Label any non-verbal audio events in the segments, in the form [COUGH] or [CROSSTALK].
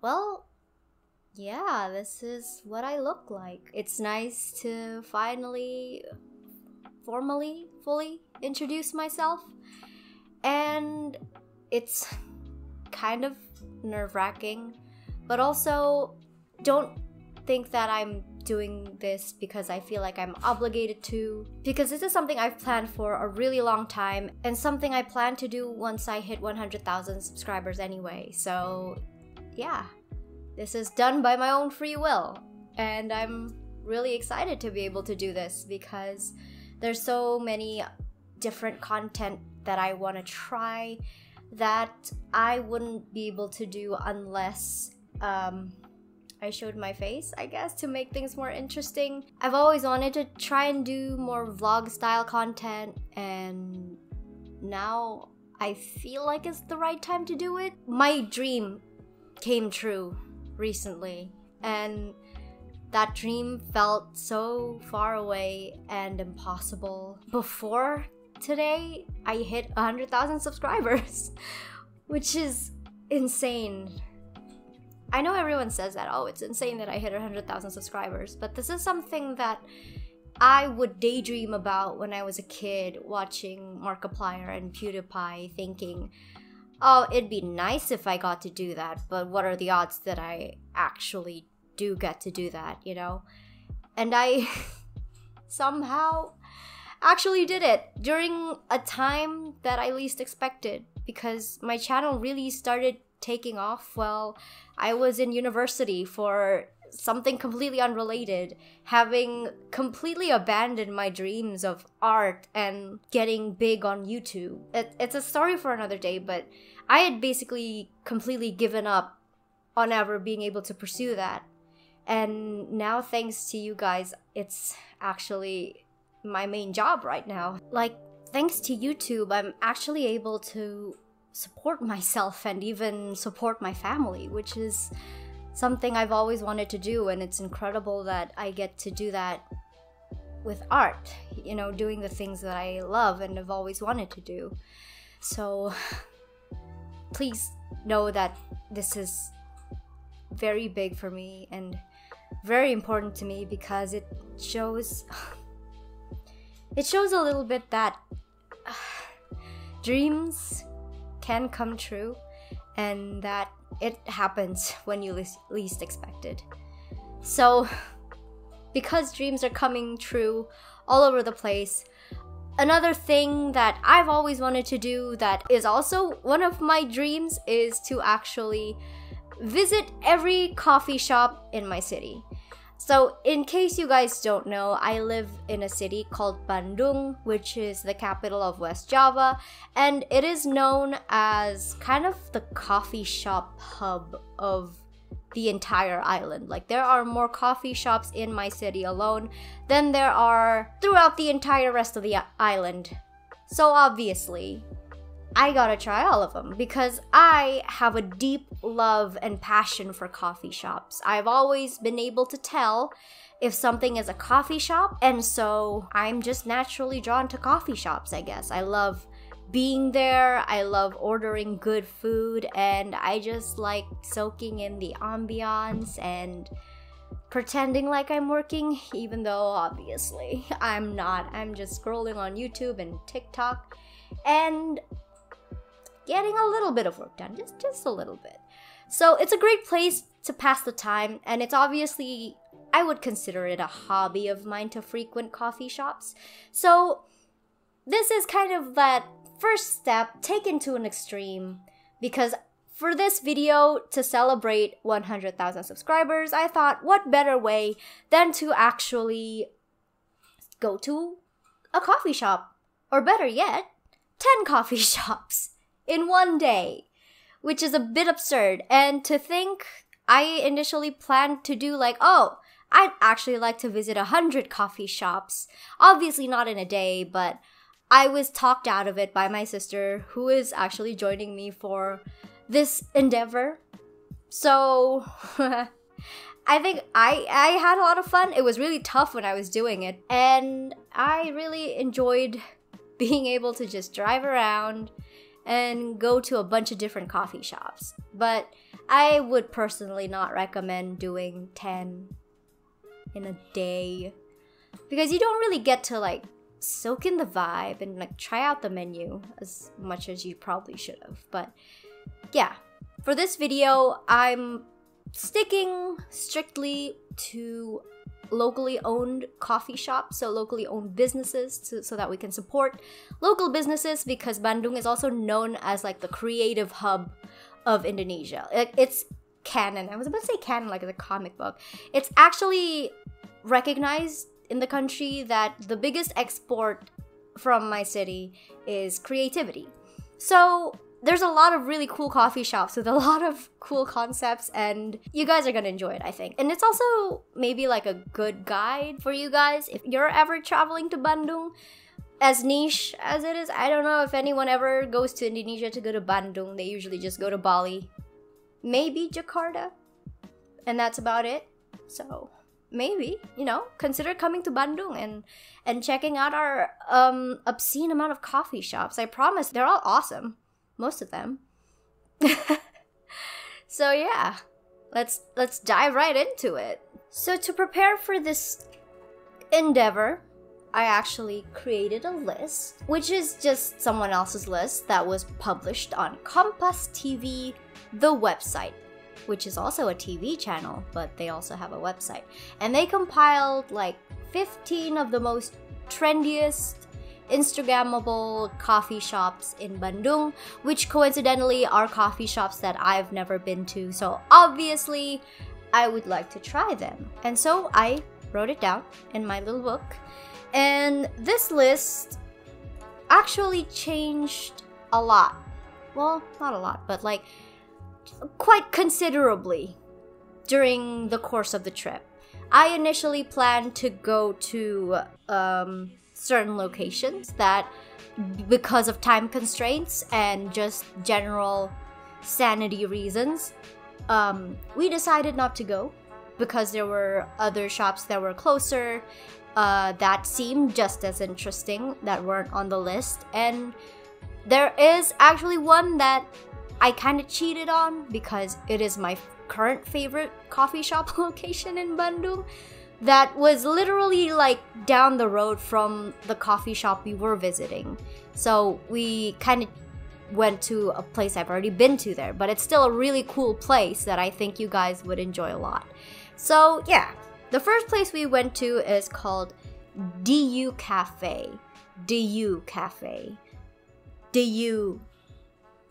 well, yeah, this is what I look like. It's nice to finally, formally, fully introduce myself. And it's kind of nerve wracking, but also don't think that I'm doing this because I feel like I'm obligated to. Because this is something I've planned for a really long time and something I plan to do once I hit 100,000 subscribers anyway. So, yeah, this is done by my own free will. And I'm really excited to be able to do this because there's so many different content that I want to try that I wouldn't be able to do unless um, I showed my face, I guess, to make things more interesting. I've always wanted to try and do more vlog style content, and now I feel like it's the right time to do it. My dream came true recently, and that dream felt so far away and impossible. Before today, I hit 100,000 subscribers, [LAUGHS] which is insane. I know everyone says that, oh, it's insane that I hit 100,000 subscribers, but this is something that I would daydream about when I was a kid watching Markiplier and PewDiePie, thinking, oh, it'd be nice if I got to do that, but what are the odds that I actually do get to do that, you know? And I [LAUGHS] somehow actually did it during a time that I least expected because my channel really started taking off while I was in university for something completely unrelated, having completely abandoned my dreams of art and getting big on YouTube. It, it's a story for another day, but I had basically completely given up on ever being able to pursue that. And now, thanks to you guys, it's actually my main job right now. Like, thanks to YouTube, I'm actually able to support myself and even support my family, which is something I've always wanted to do. And it's incredible that I get to do that with art, you know, doing the things that I love and have always wanted to do. So [SIGHS] please know that this is very big for me and very important to me because it shows [SIGHS] it shows a little bit that uh, [SIGHS] dreams can come true and that it happens when you least, expect it. So, because dreams are coming true all over the place, another thing that I've always wanted to do that is also one of my dreams is to actually visit every coffee shop in my city. So, in case you guys don't know, I live in a city called Bandung, which is the capital of West Java, and it is known as kind of the coffee shop hub of the entire island. Like, there are more coffee shops in my city alone than there are throughout the entire rest of the island. So, obviously, I gotta try all of them because I have a deep love and passion for coffee shops. I've always been able to tell if something is a coffee shop, and so I'm just naturally drawn to coffee shops, I guess. I love being there, I love ordering good food, and I just like soaking in the ambiance and pretending like I'm working, even though obviously [LAUGHS] I'm not. I'm just scrolling on YouTube and TikTok. And getting a little bit of work done, just just a little bit. So it's a great place to pass the time, and it's obviously I would consider it a hobby of mine to frequent coffee shops. So this is kind of that first step taken to an extreme because for this video to celebrate 100,000 subscribers, I thought what better way than to actually go to a coffee shop or better yet, 10 coffee [LAUGHS] shops in one day, which is a bit absurd. And to think I initially planned to do like, oh, I'd actually like to visit a hundred coffee shops. Obviously not in a day, but I was talked out of it by my sister, who is actually joining me for this endeavor. So [LAUGHS] I think I I had a lot of fun. It was really tough when I was doing it, and I really enjoyed [LAUGHS] being able to just drive around and go to a bunch of different coffee shops. But I would personally not recommend doing 10 in a day because you don't really get to like soak in the vibe and like try out the menu as much as you probably should have. But yeah, for this video, I'm sticking strictly to locally owned coffee shops, so locally owned businesses, to, so that we can support local businesses because Bandung is also known as like the creative hub of Indonesia. It, it's canon. I was about to say canon like the comic book. It's actually recognized in the country that the biggest export from my city is creativity. So there's a lot of really cool coffee shops with a [LAUGHS] lot of cool concepts and you guys are gonna enjoy it i think. And it's also maybe like a good guide for you guys. If you're ever traveling to bandung as niche as it is i don't know if anyone ever goes to indonesia to go to bandung. They usually just go to bali. Maybe jakarta and that's about it. So maybe you know consider coming to bandung and and checking out our um obscene amount of coffee shops. I promise they're all awesome most of them. [LAUGHS] so yeah, let's let's dive right into it. So to prepare for this endeavor, I actually created a list, which is just someone else's list that was published on Kompas TV, the website, which is also a TV channel, but they also have a website. And they compiled like 15 of the most trendiest Instagrammable coffee shops in Bandung, which coincidentally are coffee shops that I've never been to. So obviously, I would like to try them. And so I wrote it down in my little book. And this list actually changed a lot. Well, not a lot, but like quite considerably during the course of the trip. I initially planned to go to um, certain locations that because of time constraints and just general sanity reasons um, we decided not to go because there were other shops that were closer uh, that seemed just as interesting that weren't on the list. And there is actually one that i kind of cheated on because it is my current favorite coffee shop [LAUGHS] location in bandung that was literally like down the road from the coffee shop we were visiting. So we kind of went to a place I've already been to there, but it's still a really cool place that I think you guys would enjoy a lot. So, yeah, the first place we went to is called DU Cafe. DU Cafe. DU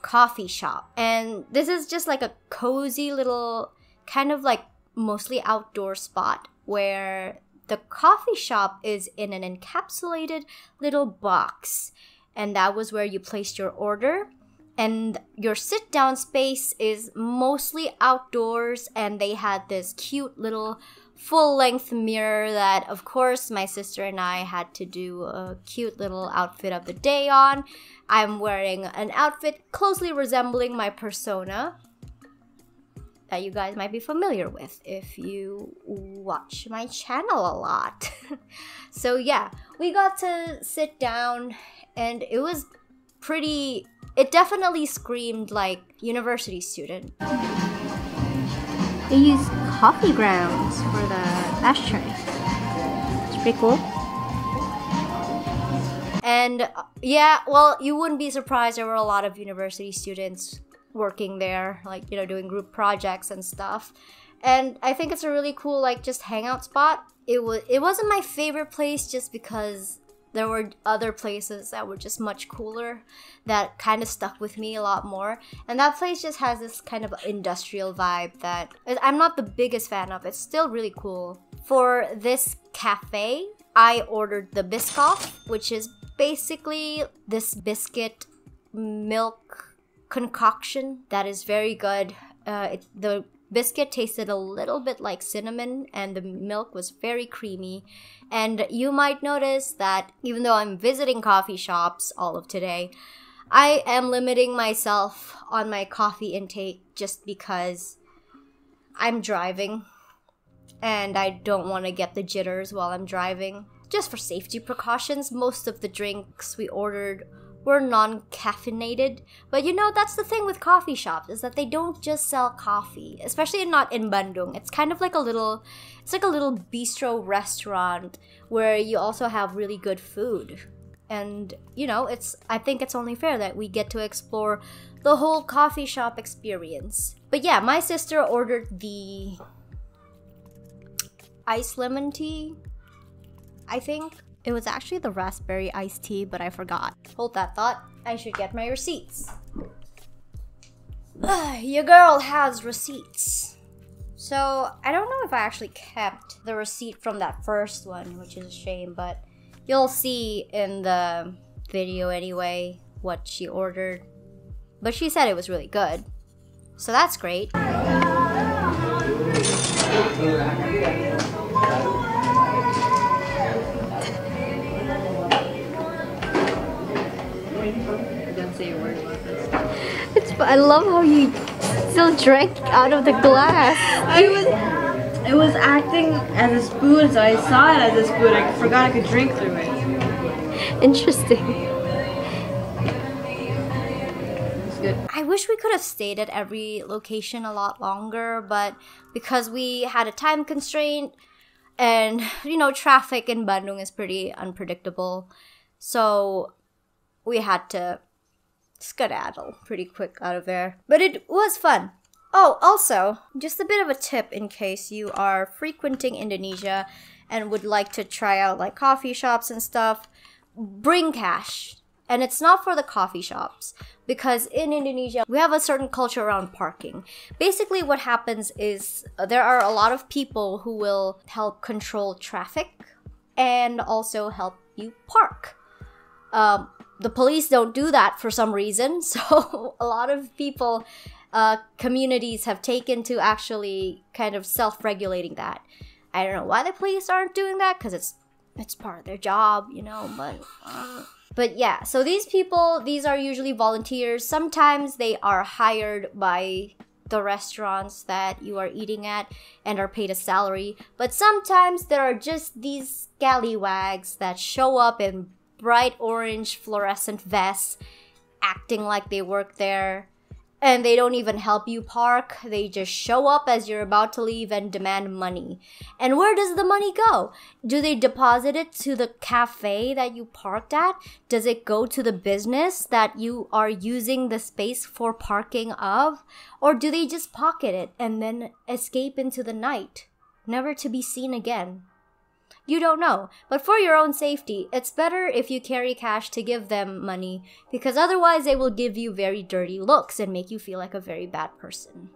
coffee shop. And this is just like a cozy little kind of like mostly outdoor spot where the coffee shop is in an encapsulated little box. And that was where you placed your order. And your sit down space is mostly outdoors, and they had this cute little full length mirror that, of course, my sister and I had to do a cute little outfit of the day on. I'm wearing an outfit closely resembling my persona that you guys might be familiar with if you watch my channel a lot. [LAUGHS] so, yeah, we got to sit down and it was pretty. It definitely screamed like university student. They use coffee grounds for the ashtray. It's pretty cool. And uh, yeah, well, you wouldn't be surprised there were a lot of university students working there, like, you know, doing group projects and stuff. And I think it's a really cool, like, just hangout spot. It was it wasn't my favorite place just because there were other places that were just much cooler that kind of stuck with me a lot more. And that place just has this kind of industrial vibe that I'm not the biggest fan of. It's still really cool. For this cafe, I ordered the Biscoff, which is basically this biscuit milk concoction that is very good. Uh, it, the biscuit tasted a little bit like cinnamon, and the milk was very creamy. And you might notice that even though I'm visiting coffee shops all of today, I am limiting myself on my coffee intake just because I'm driving and I don't want to get the jitters while I'm driving. Just for safety precautions, most of the drinks we ordered were non-caffeinated. But you know, that's the thing with coffee shops is that they don't just sell coffee, especially not in Bandung. It's kind of like a little it's like a little bistro restaurant where you also have really good food. And you know, it's I think it's only fair that we get to explore the whole coffee shop experience. But yeah, my sister ordered the ice lemon tea. I think it was actually the raspberry iced tea, but I forgot. Hold that thought. I should get my receipts. Your girl has receipts. So, I don't know if I actually kept the receipt from that first one, which is a shame, but you'll see in the video anyway what she ordered. But she said it was really good. So that's great. Say a word about this. It's, I love how you still drank out of the glass. I was, it was acting as a spoon, so I saw it as a spoon. I forgot I could drink through it. Interesting. It's good. I wish we could have stayed at every location a lot longer, but because we had a time constraint and, you know, traffic in Bandung is pretty unpredictable. So we had to skedaddle pretty quick out of there. But it was fun. Oh, also, just a bit of a tip in case you are frequenting Indonesia and would like to try out like coffee shops and stuff, bring cash. And it's not for the coffee shops because in Indonesia we have a certain culture around parking. Basically, what happens is uh, there are a lot of people who will help control traffic and also help you park. Um, the police don't do that for some reason. [LAUGHS] So a lot of people, uh, communities have taken to actually kind of self-regulating that. I don't know why the police aren't doing that because it's it's part of their job, you know. But uh, but yeah, so these people, these are usually volunteers. Sometimes they are hired by the restaurants that you are eating at and are paid a salary. But sometimes there are just these scallywags that show up in bright orange fluorescent vests, acting like they work there. And they don't even help you park. They just show up as you're about to leave and demand money. And where does the money go? Do they deposit it to the cafe that you parked at? Does it go to the business that you are using the space for parking of? Or do they just pocket it and then escape into the night, never to be seen again? You don't know. But for your own safety, it's better if you carry cash to give them money because otherwise they will give you very dirty looks and make you feel like a very bad person.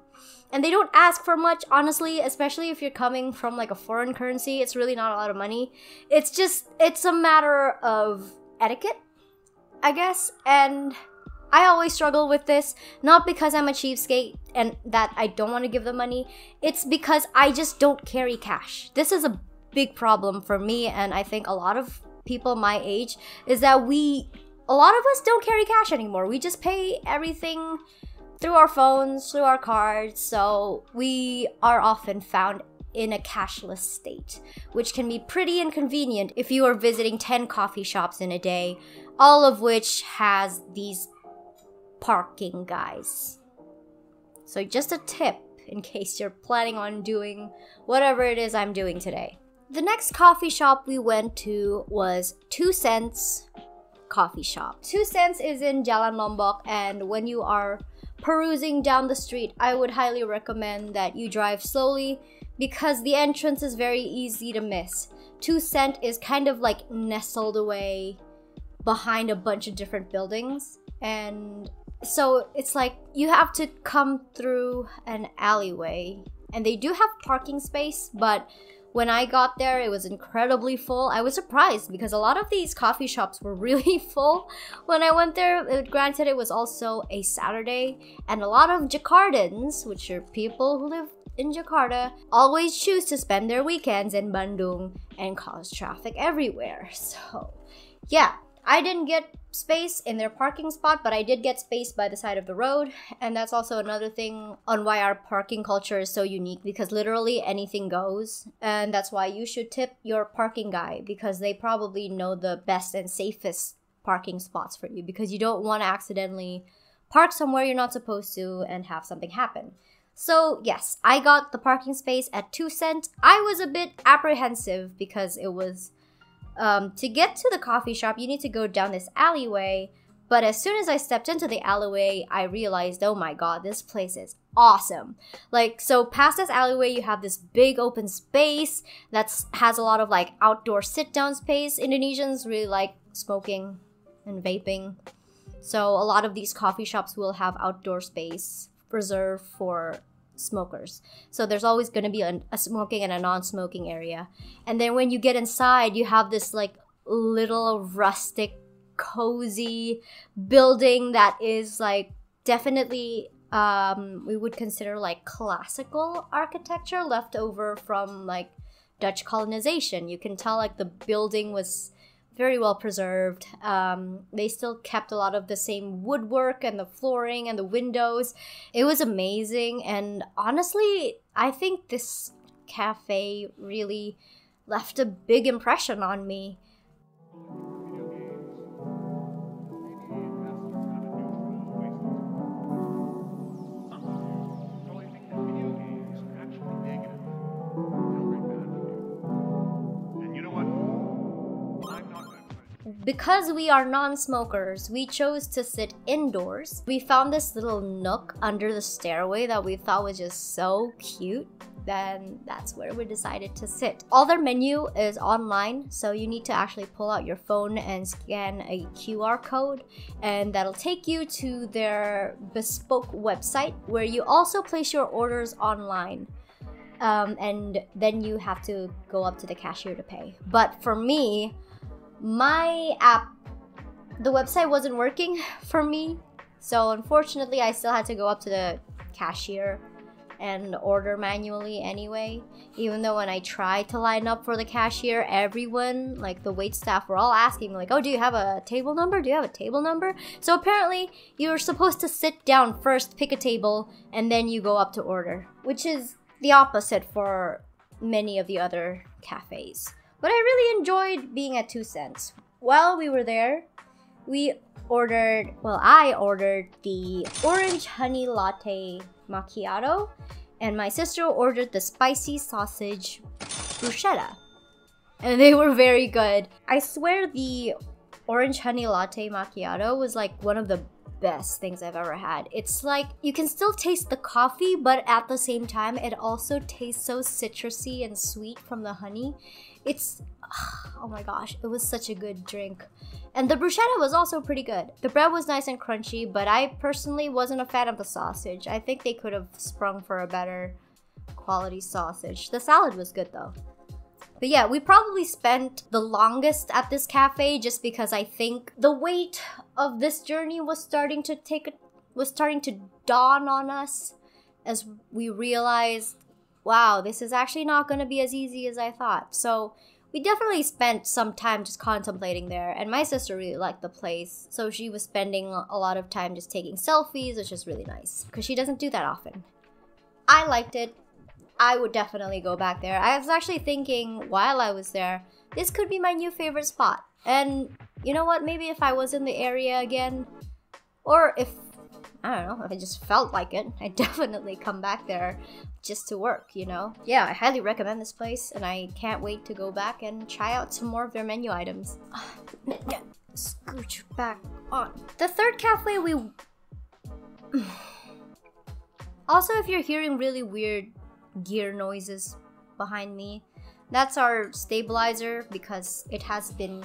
And they don't ask for much, honestly, especially if you're coming from like a foreign currency. It's really not a lot of money. It's just, it's a matter of etiquette, I guess. And I always struggle with this, not because I'm a cheapskate and that I don't want to give them money. It's because I just don't carry cash. This is a big problem for me and I think a lot of people my age is that we a lot of us don't carry cash anymore. We just pay everything through our phones, through our cards, so we are often found in a cashless state, which can be pretty inconvenient if you are visiting 10 coffee shops in a day, all of which has these parking guys. So just a tip in case you're planning on doing whatever it is I'm doing today. The next coffee shop we went to was Two Cents Coffee Shop. Two Cents is in Jalan Lombok, and when you are perusing down the street, I would highly recommend that you drive slowly because the entrance is very easy to miss. Two Cent is kind of like nestled away behind a bunch of different buildings, and so it's like you have to come through an alleyway. And they do have parking space, but when I got there, it was incredibly full. I was surprised because a lot of these coffee shops were [LAUGHS] really full when I went there. Uh, granted, it was also a Saturday, and a lot of Jakartans, which are people who live in Jakarta, always choose to spend their weekends in Bandung and cause traffic everywhere. [LAUGHS] So, yeah, I didn't get space in their parking spot, but I did get space by the side of the road. And that's also another thing on why our parking culture is so unique because literally anything goes. And that's why you should tip your parking guy because they probably know the best and safest parking spots for you because you don't want to accidentally park somewhere you're not supposed to and have something happen. So, yes, I got the parking space at 2 cents. I was a bit apprehensive because it was um, to get to the coffee shop, you need to go down this alleyway. But as soon as I stepped into the alleyway, I realized, oh my god, this place is awesome. Like, so past this alleyway, you have this big open space that has a lot of like outdoor sit down space. Indonesians really like smoking and vaping. So a lot of these coffee shops will have outdoor space reserved for smokers. So there's always going to be a, a smoking and a non-smoking area. And then when you get inside, you have this like little rustic cozy building that is like definitely um, we would consider like classical architecture left over from like Dutch colonization. You can tell like the building was very well preserved. Um, they still kept a lot of the same woodwork and the flooring and the windows. It was amazing. And honestly, I think this cafe really left a big impression on me. Because we are non smokers, we chose to sit indoors. We found this little nook under the stairway that we thought was just so cute. Then that's where we decided to sit. All their menu is online, so you need to actually pull out your phone and scan a QR code, and that'll take you to their bespoke website where you also place your orders online. Um, and then you have to go up to the cashier to pay. But for me, my app, the website wasn't working [LAUGHS] for me. So unfortunately, I still had to go up to the cashier and order manually anyway. Even though when I tried to line up for the cashier, everyone, like the wait staff, were all asking, like, oh, do you have a table number? Do you have a table number? So apparently, you're supposed to sit down first, pick a table, and then you go up to order, which is the opposite for many of the other cafes. But I really enjoyed being at Two Cents. While we were there, we ordered, well, I ordered the orange honey latte macchiato, and my sister ordered the spicy sausage bruschetta. And they were very good. I swear the orange honey latte macchiato was like one of the best things I've ever had. It's like you can still taste the coffee, but at the same time, it also tastes so citrusy and sweet from the honey. It's oh my gosh, it was such a good drink. And the bruschetta was also pretty good. The bread was nice and crunchy, but I personally wasn't a fan of the sausage. I think they could have sprung for a better quality sausage. The salad was good though. But yeah, we probably spent the longest at this cafe just because I think the weight of this journey was starting to take was starting to dawn on us as we realized wow, this is actually not going to be as easy as I thought. So we definitely spent some time just contemplating there, and my sister really liked the place, so she was spending a lot of time just taking selfies, which is really nice because she doesn't do that often. I liked it. I would definitely go back there. I was actually thinking while I was there, this could be my new favorite spot. And you know what? Maybe if I was in the area again, or if I don't know, I just felt like it, I'd [LAUGHS] definitely come back there just to work, you know? Yeah, I highly recommend this place, and I can't wait to go back and try out some more of their menu items. [SIGHS] scooch back on. The third cafe we... [SIGHS] also, if you're hearing really weird gear noises behind me, that's our stabilizer because it has been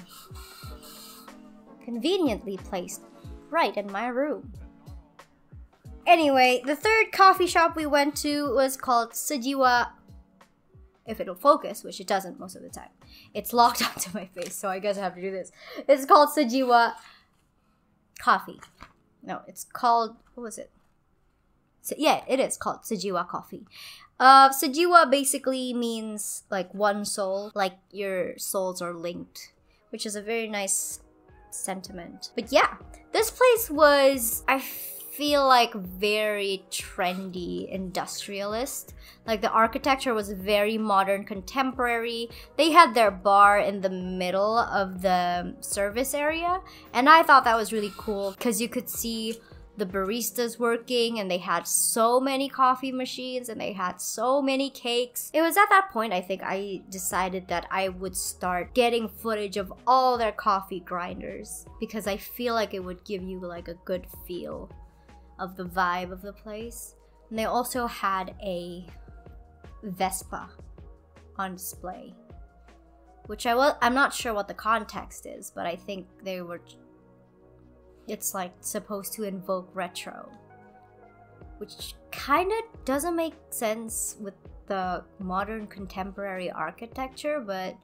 [SIGHS] conveniently placed right in my room. Anyway, the third coffee shop we went to was called Sejiwa. If it'll focus, which it doesn't most of the time. It's locked [LAUGHS] onto my face, so I guess I have to do this. It's called Sejiwa Coffee. No, it's called, what was it? So, yeah, it is called Sejiwa Coffee. Uh, basically means like one soul, like your souls are linked, which is a very nice sentiment. But yeah, this place was, I feel like very trendy industrialist. Like the architecture was very modern, contemporary. They had their bar in the middle of the service area, and I thought that was really cool because you could see the baristas working and they had so many coffee machines and they had so many cakes. It was at that point I think I decided that I would start getting footage of all their coffee grinders because I feel like it would give you like a good feel of the vibe of the place. And they also had a Vespa on display. Which I was I'm not sure what the context is, but I think they were it's like supposed to invoke retro. Which kind of doesn't make sense with the modern contemporary architecture, but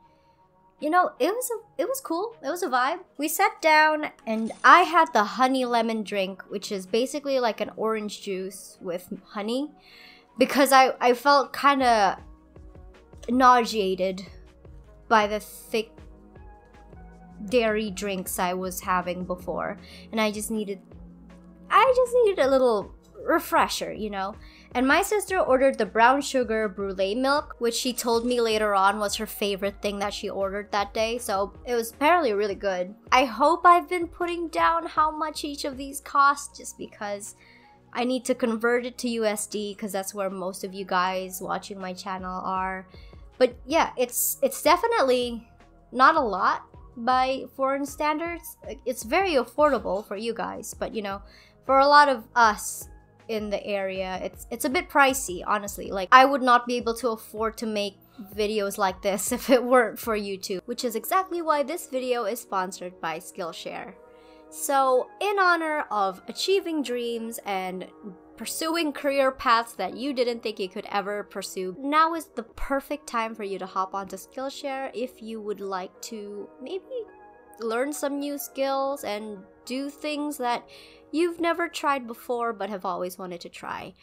you know, it was a, it was cool. It was a vibe. We sat down and I had the honey lemon drink, which is basically like an orange juice with honey because I I felt kind of nauseated by the thick dairy drinks I was having before, and I just needed, I just needed a little refresher, you know. And my sister ordered the brown sugar brulee milk, which she told me later on was her favorite thing that she ordered that day. So it was apparently really good. I hope I've been putting down how much each of these cost just because I need to convert it to USD because that's where most of you guys watching my channel are. But yeah, it's it's definitely not a lot, by foreign standards. It's very affordable for you guys, but you know, for a lot of us in the area, it's it's a bit pricey, honestly. Like I would not be able to afford to make videos like this [LAUGHS] if it weren't for YouTube, which is exactly why this video is sponsored by Skillshare. So, in honor of achieving dreams and pursuing career paths that you didn't think you could ever pursue, now is the perfect time for you to hop onto Skillshare if you would like to maybe learn some new skills and do things that you've never tried before but have always wanted to try.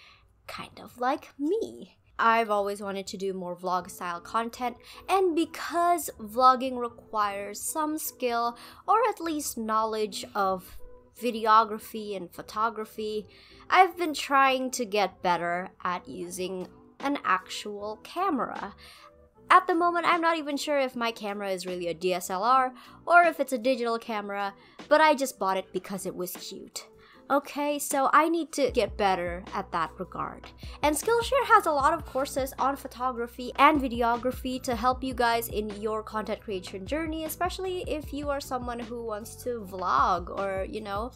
Kind of like me. I've always wanted to do more vlog style content, and because vlogging requires some skill or at least knowledge of videography and photography, I've been trying to get better at using an actual camera. At the moment, I'm not even sure if my camera is really a DSLR or if it's a digital camera, but I just bought it because it was cute. Okay, so I need to get better at that regard. And Skillshare has a lot of courses on photography and videography to help you guys in your content creation journey, especially if you are someone who wants to vlog or, you know,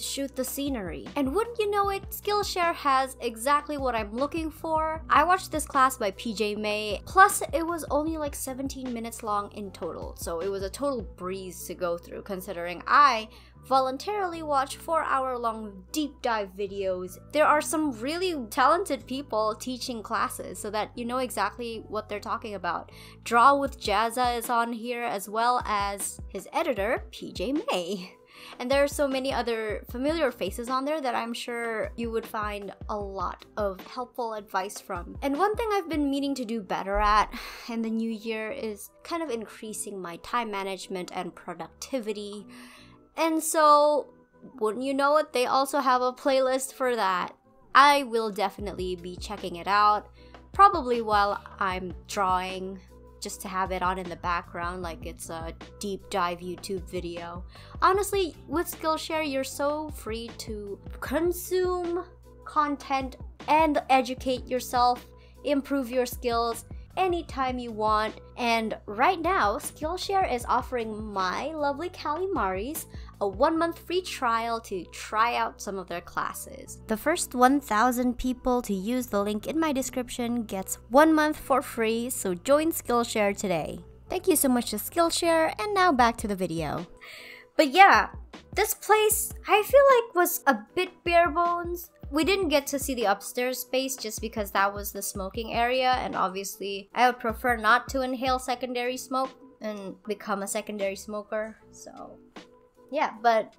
shoot the scenery. And wouldn't you know it, Skillshare has exactly what I'm looking for. I watched this class by PJ May, plus it was only like 17 minutes long in total, so it was a total breeze to go through considering I voluntarily watch four hour long deep dive videos. There are some really talented people teaching classes so that you know exactly what they're talking about. Draw with Jazza is on here as well as his editor, PJ May. And there are so many other familiar faces on there that I'm sure you would find a lot of helpful advice from. And one thing I've been meaning to do better at in the new year is kind of increasing my time management and productivity. And so, wouldn't you know it, they also have a playlist for that. I will definitely be checking it out, probably while I'm drawing, just to have it on in the background like it's a deep dive YouTube video. Honestly, with Skillshare, you're so free to consume content and educate yourself, improve your skills, anytime you want. And right now, Skillshare is offering my lovely Calimaris a one month free trial to try out some of their classes. The first 1,000 people to use the link in my description gets one month for free, so join Skillshare today. Thank you so much to Skillshare, and now back to the video. But yeah, this place I feel like was a bit bare bones we didn't get to see the upstairs space just because that was the smoking area, and obviously, I would prefer not to inhale secondary smoke and become a secondary smoker. So, yeah, but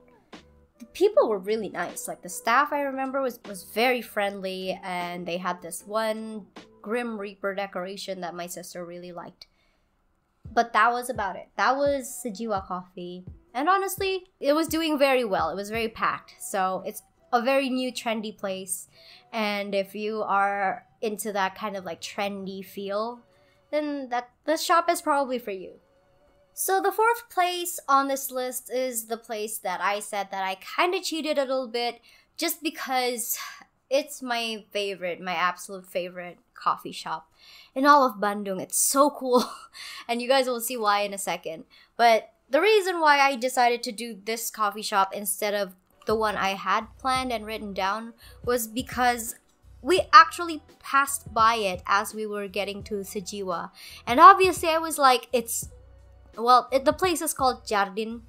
the people were really nice. Like the staff, I remember was was very friendly, and they had this one Grim Reaper decoration that my sister really liked. But that was about it. That was Sejiwa Coffee. And honestly, it was doing very well. It was very packed. So it's a very new trendy place. And if you are into that kind of like trendy feel, then that this shop is probably for you. So the fourth place on this list is the place that I said that I kind of cheated a little bit just because it's my favorite, my absolute favorite coffee shop in all of Bandung. It's so cool. [LAUGHS] and you guys will see why in a second. But the reason why I decided to do this coffee shop instead of the one I had planned and written down was because we actually passed by it as we were getting to Sejiwa. And obviously I was like it's well, it, the place is called Jardin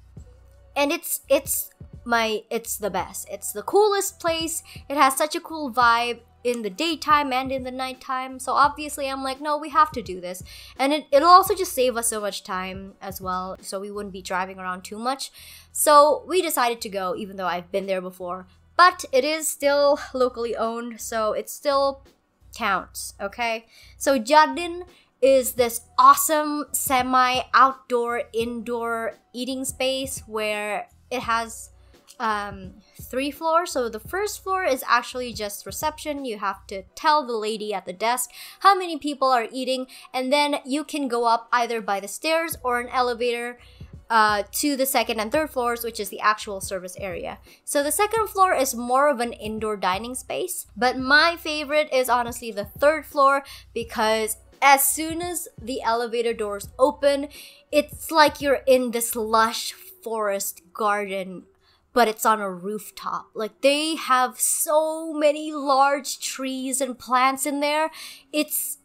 and it's it's my it's the best. It's the coolest place. It has such a cool vibe in the daytime and in the nighttime. So obviously I'm like, no, we have to do this. And it, it'll also just save us so much time as well. So we wouldn't be driving around too much. So we decided to go, even though I've been there before. But it is still locally owned, so it still counts, okay? So Jardin is this awesome semi outdoor indoor eating space where it has um, three floors. So the first floor is actually just reception. You have to tell the lady at the desk how many people are eating, and then you can go up either by the stairs or an elevator. Uh, to the second and third floors, which is the actual service area. So the second floor is more of an indoor dining space, but my favorite is honestly the third floor because as soon as the elevator doors open, it's like you're in this lush forest garden but it's on a rooftop. Like they have so many large trees and plants in there. It's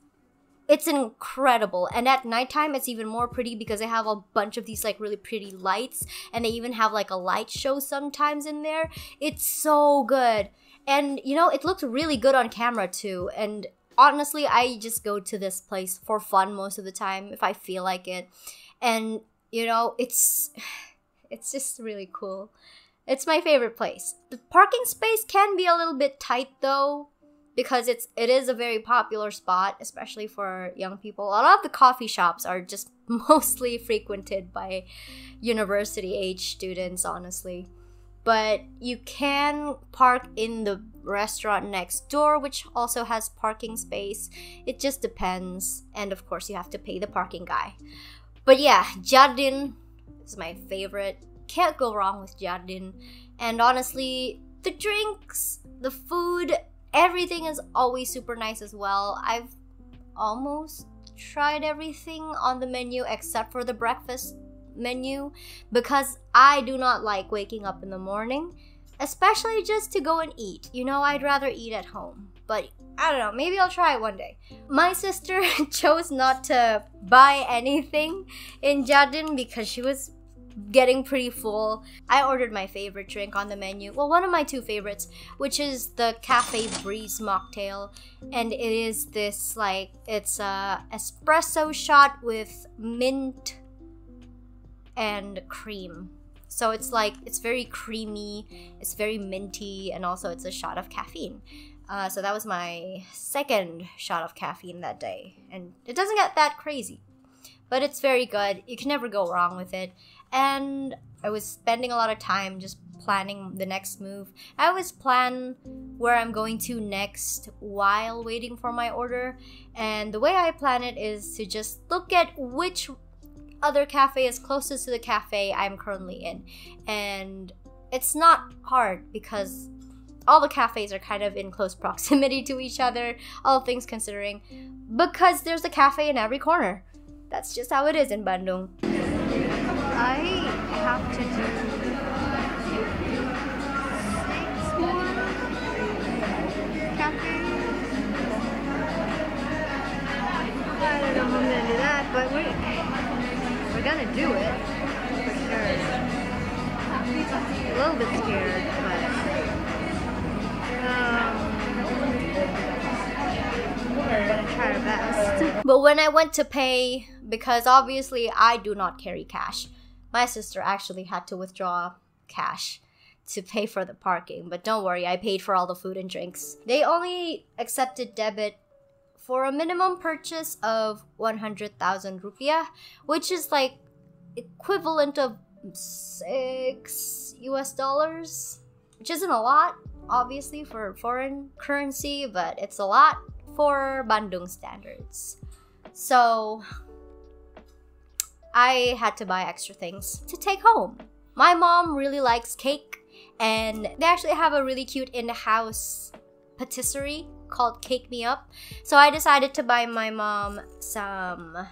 it's incredible. And at nighttime it's even more pretty because they have a bunch of these like really pretty lights and they even have like a light show sometimes in there. It's so good. And you know, it looks really good on camera too. And honestly, I just go to this place for fun most of the time if I feel like it. And you know, it's [SIGHS] it's just really cool. It's my favorite place. The parking space can be a little bit tight though because it's it is a very popular spot especially for young people. A lot of the coffee shops are just [LAUGHS] mostly frequented by university age students honestly. But you can park in the restaurant next door which also has parking space. It just depends and of course you have to pay the parking guy. But yeah, Jardin is my favorite can't go wrong with Jardin. And honestly, the drinks, the food, everything is always super nice as well. I've almost tried everything on the menu except for the breakfast menu because I do not like waking up in the morning, especially just to go and eat. You know, I'd rather eat at home. But I don't know, maybe I'll try it one day. My sister [LAUGHS] chose not to buy anything in Jardin because she was getting pretty full. I ordered my favorite drink on the menu. Well, one of my two favorites, which is the Cafe Breeze mocktail. And it is this like it's a espresso shot with mint and cream. So it's like it's very creamy, it's very minty, and also it's a shot of caffeine. Uh, so that was my second shot of caffeine that day, and it doesn't get that crazy, but it's very good. You can never go wrong with it and I was spending a lot of time just planning the next move. I always plan where I'm going to next while waiting for my order, and the way I plan it is to just look at which other cafe is closest to the cafe I'm currently in. And it's not hard because all the cafes are kind of in close [LAUGHS] proximity to each other, all things considering, because there's a cafe in every corner. That's just how it is in Bandung. I have to do six more cafes. I don't know if I'm gonna do that, but we're, we're gonna do it for sure. A little bit scared, but um, we're gonna try our best. But when I went to pay, because obviously I do not carry cash, my sister actually had to withdraw cash to pay for the parking, but don't worry, I paid for all the food and drinks. They only accepted debit for a minimum purchase of 100,000 rupiah, which is like equivalent of 6 US dollars, which isn't a lot, obviously for foreign currency, but it's a lot for Bandung standards. So I had to buy extra things to take home. My mom really likes cake, and they actually have a really cute in house patisserie called Cake Me Up. So I decided to buy my mom some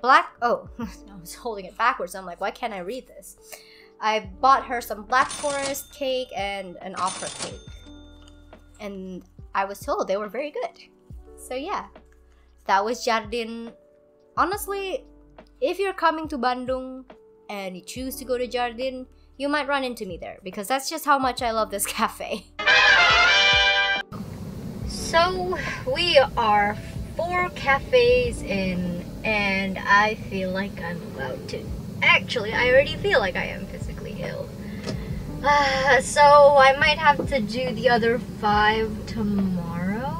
black. Oh, [LAUGHS] I was holding it backwards. I'm like, why can't I read this? I bought her some Black Forest cake and an opera cake. And I was told they were very good. So yeah, that was Jardin. Honestly, if you're coming to Bandung and you choose to go to Jardin, you might run into me there because that's just how much I love this [LAUGHS] cafe. So we are four cafes in and I feel like I'm about to actually I already feel like I am physically ill. Uh, so I might have to do the other five tomorrow.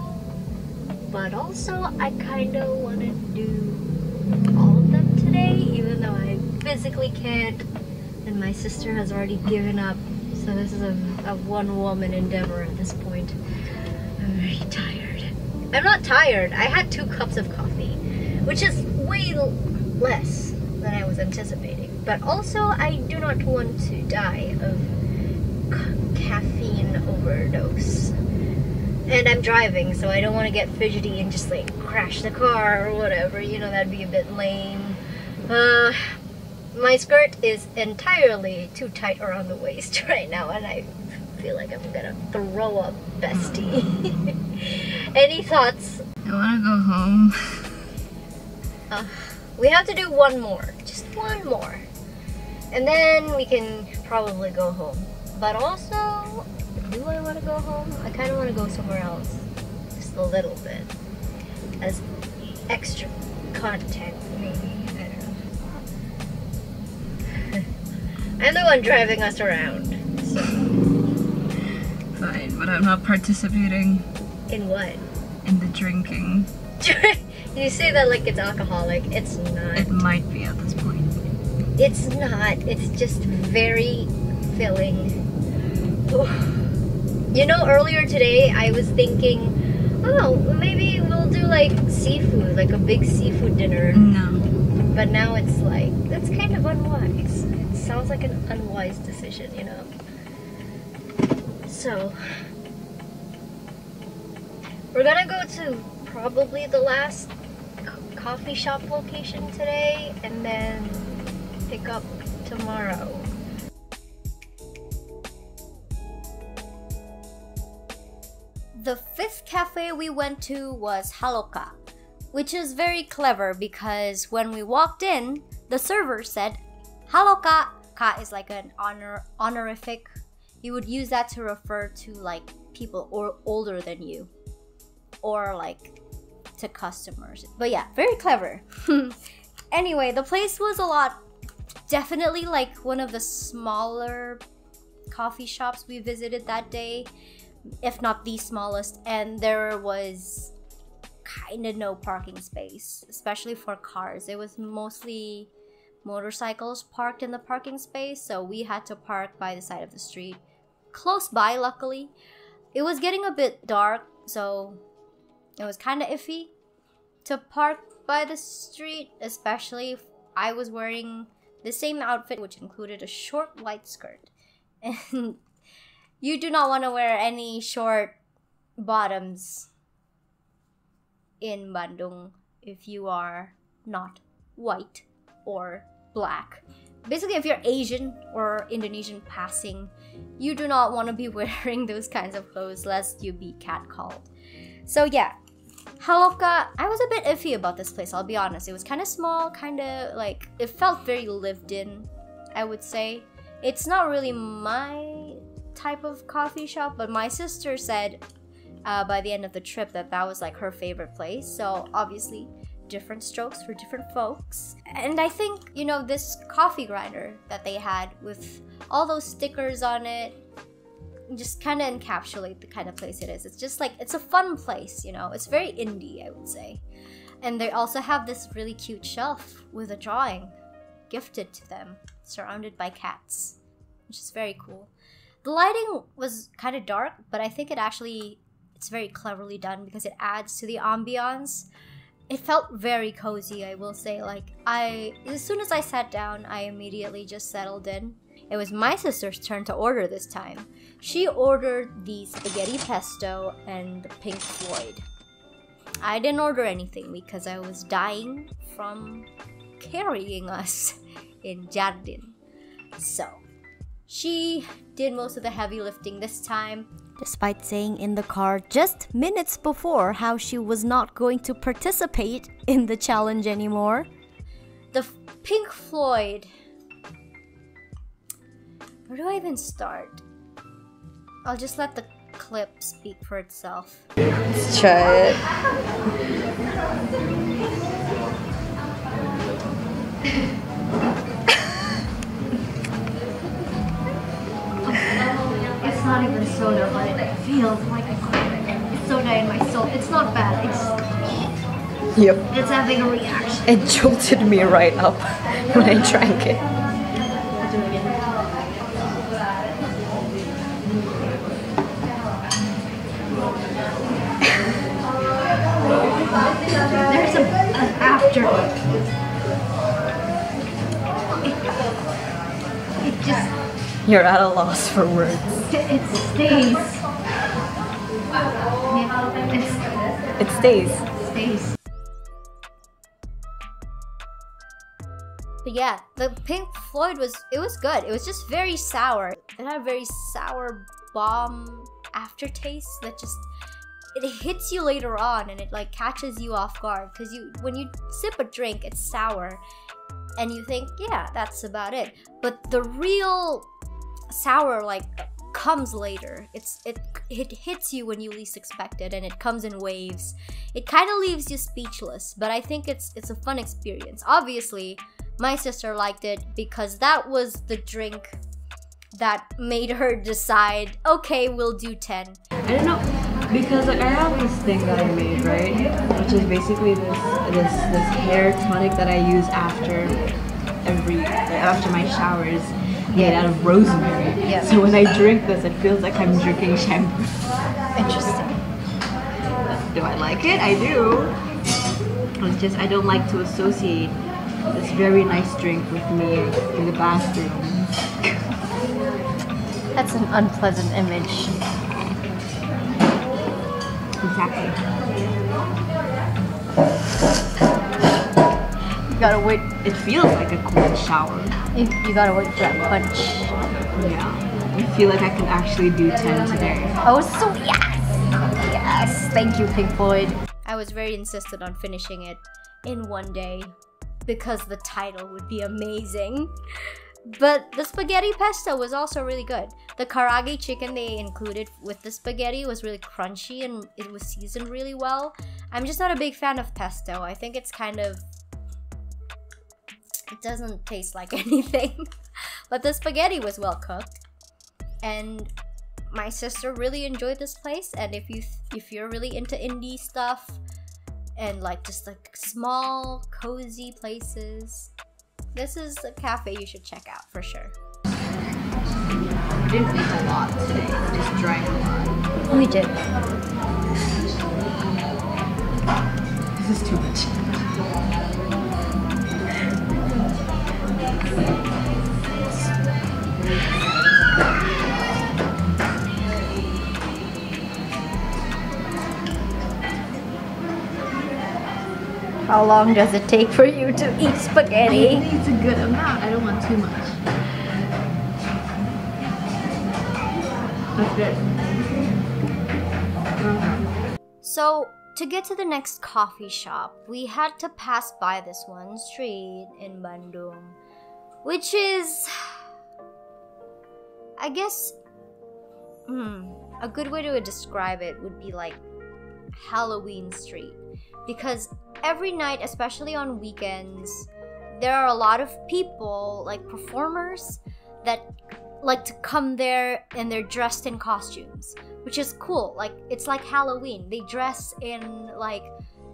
But also I kinda wanna do all of them today, even though I physically can't and my sister has already given up. So this is a, a one-woman endeavor at this point. I'm very tired. I'm not tired. I had two cups of coffee, which is way less than I was anticipating. But also, I do not want to die of caffeine overdose. And I'm driving, so I don't want to get fidgety and just like crash the car or whatever. You know, that'd be a bit lame. Uh, my skirt is entirely too tight around the waist [LAUGHS] right now, and I feel like I'm gonna throw up, bestie. [LAUGHS] Any thoughts? I wanna go home. Uh, we have to do one more, just one more. And then we can probably go home. But also, do I want to go home? I kind of want to go somewhere else. Just a little bit. As extra content, maybe. I'm the one driving us around. So. Fine, but I'm not participating. In what? In the drinking. [LAUGHS] you say that like it's alcoholic. It's not. It might be at this point. It's not. It's just very filling. [SIGHS] You know, earlier today I was thinking, oh, maybe we'll do like seafood, like a big seafood dinner. No. But now it's like, that's kind of unwise. Sounds like an unwise decision, you know? So, we're gonna go to probably the last coffee shop location today and then pick up tomorrow. The fifth cafe we went to was Haloka, which is very clever because when we walked in, the server said, Haloka. Is like an honor honorific. You would use that to refer to like people or older than you, or like to customers. But yeah, very clever. [LAUGHS] anyway, the place was a lot, definitely like one of the smaller coffee shops we visited that day if not the smallest, and there was kind of no parking space, especially for cars. It was mostly motorcycles parked in the parking space, so we had to park by the side of the street. Close by, luckily. It was getting a bit dark, so it was kind of iffy to park by the street, especially if I was wearing the same outfit, which included a short white skirt. [LAUGHS] And you do not want to wear any short bottoms in Bandung if you are not white or black. Basically, if you're Asian or Indonesian passing, you do not want to be [LAUGHS] wearing those kinds of clothes lest you be catcalled. So yeah, Haloka, I was a bit iffy about this place, I'll be honest. It was kind of small, kind of like, it felt very lived in, I would say. It's not really my type of coffee shop, but my sister said uh, by the end of the trip that that was like her favorite place. So obviously, different strokes for different folks. And I think, you know, this coffee grinder that they had with all those stickers on it just kind of encapsulate the kind of place it is. It's just like, it's a fun place, you know? It's very indie, I would say. And they also have this really cute shelf with a drawing gifted to them, surrounded by cats, which is very cool. The lighting was kind of dark, but I think it actually it's very cleverly done because it adds to the ambiance. It felt very cozy, I will say. Like I as soon as I sat down, I immediately just settled in. It was my sister's turn to order this time. She ordered the spaghetti pesto and the Pink Floyd. I didn't order anything because I was dying from carrying us [LAUGHS] in Jardin. So, she did most of the heavy lifting this time, despite saying in the car just minutes before how she was not going to participate in the challenge anymore. The Pink Floyd where do I even start? I'll just let the clip speak for itself. Let's try it. [LAUGHS] it's not even soda, but it feels like it's soda in my soul. It's not bad. It's Yep. it's having a reaction. It jolted me right up [LAUGHS] when I drank it. There's a, an after. It, it just You're at a loss for words. it stays. It stays. it stays. But yeah, the Pink Floyd was it was good. It was just very sour. It had a very sour bomb aftertaste that just it hits you later on and it like catches you off guard because you when you sip a drink it's sour and you think yeah that's about it but the real sour like comes later. It's it it hits you when you least expect it and it comes in waves. It kind of leaves you speechless but i think it's it's a fun experience. Obviously my sister liked it because that was the drink that made her decide okay we'll do 10 I don't know because like I have this thing that I made, right? Which is basically this this this hair tonic that I use after every after my showers made out of rosemary. Yeah. So when I drink this it feels like I'm drinking shampoo. interesting Do I like it? I do. It's just I don't like to associate this very nice drink with me in the bathroom. That's an unpleasant image. Exactly. You gotta wait. It feels like a cold shower. You, you gotta wait for that punch. Yeah. I feel like I can actually do 10 today. Oh, so yes! Yes! Thank you, Pink Floyd. I was very insistent on finishing it in one day because the title would be amazing. But the spaghetti pesto was also really good. The karaage chicken they included with the spaghetti was really crunchy and it was seasoned really well. I'm just not a big fan of pesto. I think it's kind of. It doesn't taste like [LAUGHS] anything. but the spaghetti was well cooked. And my sister really enjoyed this place and if you if you're really into indie stuff and like just like small cozy places this is a cafe you should check out for sure I didn't eat a lot today. I just drank a lot. we did This is too much. How long does it take for you to eat spaghetti It's a good amount. I don't want too much. That's good. So, to get to the next coffee shop, we had to pass by this one street in Bandung, which is. I guess. Hmm. A good way to describe it would be like Halloween Street. Because every night, especially on weekends, there are a lot of people, like performers, that like to come there and they're dressed in costumes which is cool. Like it's like Halloween. They dress in like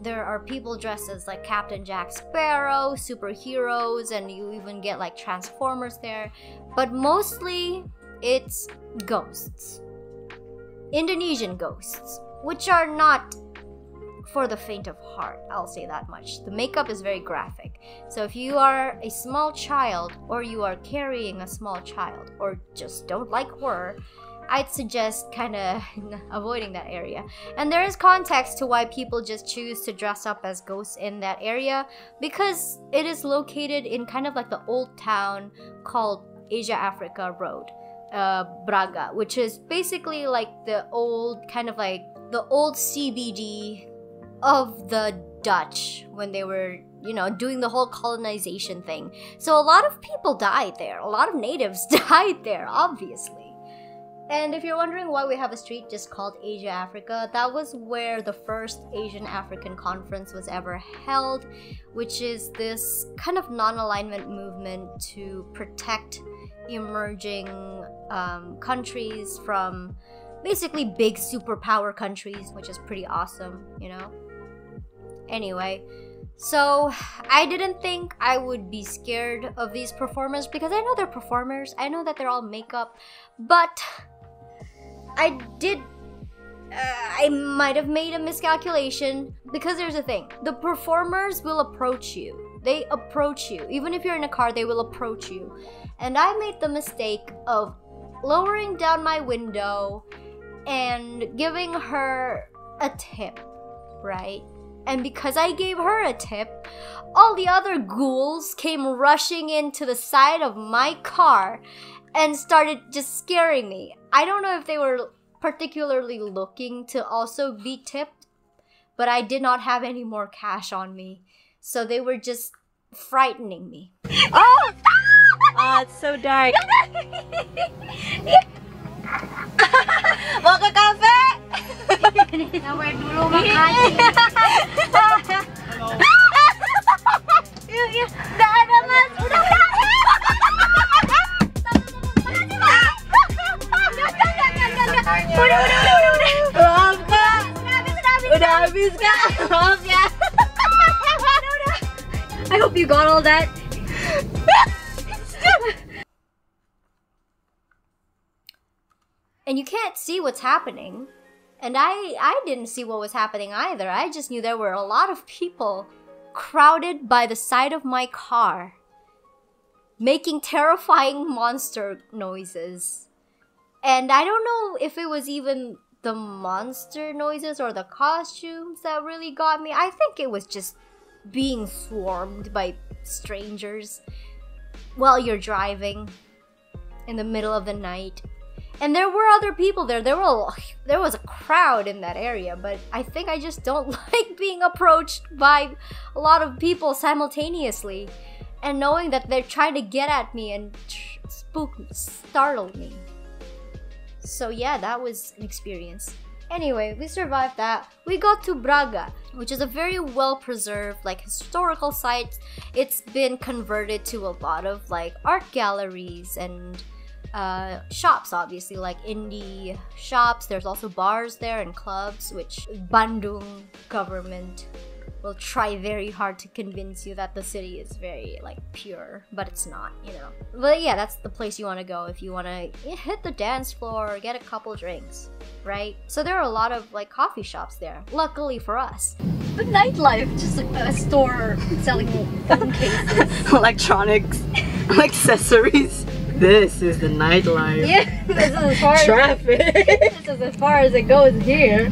there are people dressed as like Captain Jack Sparrow, superheroes, and you even get like Transformers there. But mostly it's ghosts. Indonesian ghosts, which are not for the faint of heart, I'll say that much. The makeup is very graphic. So if you are a small child, or you are carrying a small child, or just don't like horror, I'd suggest kind of [LAUGHS] avoiding that area. And there is context to why people just choose to dress up as ghosts in that area because it is located in kind of like the old town called Asia Africa Road, uh, Braga, which is basically like the old kind of like the old CBD of the Dutch when they were, you know, doing the whole colonization thing. So a lot of people died there. A lot of natives [LAUGHS] died there, obviously. And if you're wondering why we have a street just called Asia Africa, that was where the first Asian African conference was ever held, which is this kind of non alignment movement to protect emerging um, countries from basically big superpower countries, which is pretty awesome, you know? Anyway, so I didn't think I would be scared of these performers because I know they're performers. I know that they're all makeup, but I did. Uh, I might have made a miscalculation because there's a thing. The performers will approach you. They approach you. Even if you're in a car, they will approach you. And I made the mistake of lowering down my window and giving her a tip, right? And because I gave her a tip, all the other ghouls came rushing into the side of my car and started just scaring me. I don't know if they were particularly looking to also be tipped, but I did not have any more cash on me. So they were just frightening me. Oh! Oh, it's so dark. Mau ke cafe? Nowhere dulu makasih. Nggak ada mas. Udah, udah. Udah, udah, udah, udah, udah. Udah habis kak. Ya. Udah, udah. I hope you got all that. Can't see what's happening. And I I didn't see what was happening either. I just knew there were a lot of people crowded by the side of my car making terrifying monster noises. And I don't know if it was even the monster noises or the costumes that really got me. I think it was just being swarmed by strangers while you're driving in the middle of the night. And there were other people there. There were there was a crowd in that area, but I think I just don't [LAUGHS] like being approached by a lot of people simultaneously and knowing that they're trying to get at me and spook startle me. So yeah, that was an experience. Anyway, we survived that. We got to Braga, which is a very well preserved like historical site. It's been converted to a lot of like art galleries and uh, shops, obviously, like indie shops. There's also bars there and clubs, which Bandung government will try very hard to convince you that the city is very like pure, but it's not, you know. But yeah, that's the place you want to go if you want to hit the dance floor, get a couple drinks, right? So there are a lot of like coffee shops there. Luckily for us. But nightlife, just like a store selling [LAUGHS] phone cases. Electronics, [LAUGHS] accessories. This is the nightlife. Yeah, [LAUGHS] this is as far as, Traffic. [LAUGHS] this is as far as it goes here.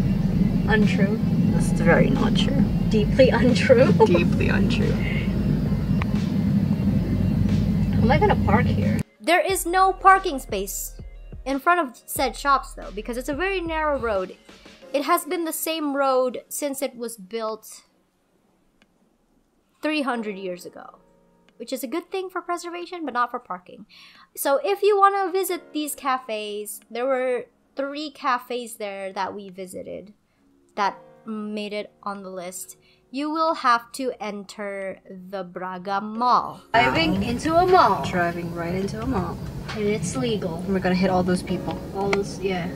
Untrue. That's very not true. Deeply untrue. [LAUGHS] Deeply untrue. How am I gonna park here? There is no parking space in front of said shops though, because it's a very narrow road. It has been the same road since it was built 300 years ago, which is a good thing for preservation, but not for parking. So if you want to visit these cafes, there were three cafes there that we visited that made it on the list. You will have to enter the Braga Mall. Driving into a mall. Driving right into a mall. And it's legal. And we're gonna hit all those people. All those, yeah.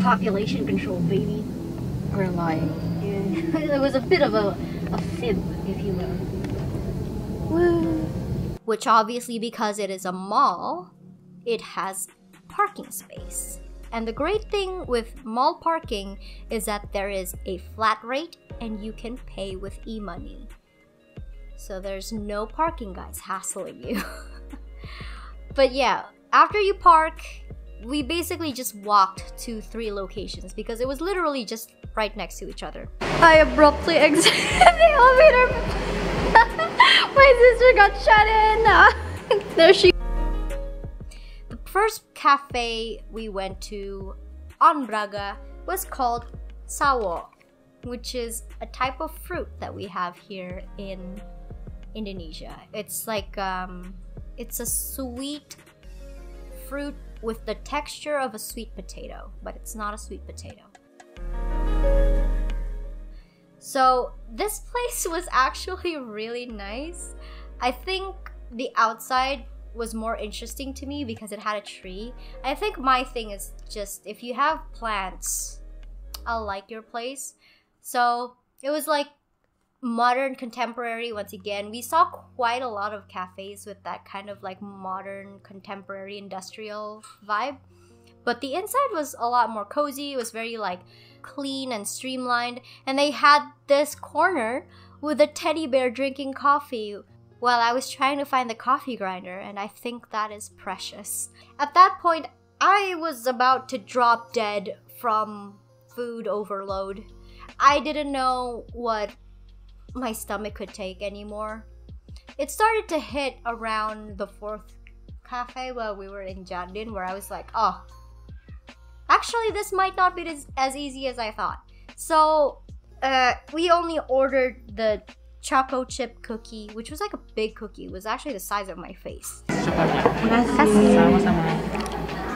Population control, baby. We're lying. Yeah. [LAUGHS] it was a bit of a, a fib, if you will. Which obviously because it is a mall it has parking space. And the great thing with mall parking is that there is a flat rate and you can pay with e money. So there's no parking guys hassling you. [LAUGHS] but yeah, after you park, we basically just walked to three locations because it was literally just right next to each other. I abruptly [LAUGHS] exited the elevator. [LAUGHS] My sister got shut in. [LAUGHS] there she. The first cafe we went to on Braga was called sawo, which is a type of fruit that we have here in Indonesia. It's like um, it's a sweet fruit with the texture of a sweet potato, but it's not a sweet potato. So, this place was actually really nice. I think the outside was more interesting to me because it had a tree. I think my thing is just if you have plants, I'll like your place. So, it was like modern contemporary once again we saw quite a lot of cafes with that kind of like modern contemporary industrial vibe but the inside was a lot more cozy it was very like clean and streamlined and they had this corner with a teddy bear drinking coffee while i was trying to find the coffee grinder and i think that is precious at that point i was about to drop dead from food overload i didn't know what my stomach could take anymore. It started to hit around the fourth cafe while we were in Jardin, where I was like, oh, actually, this might not be as, as easy as I thought. So, uh, we only ordered the choco chip cookie, which was like a big cookie. It was actually the size of my face. It's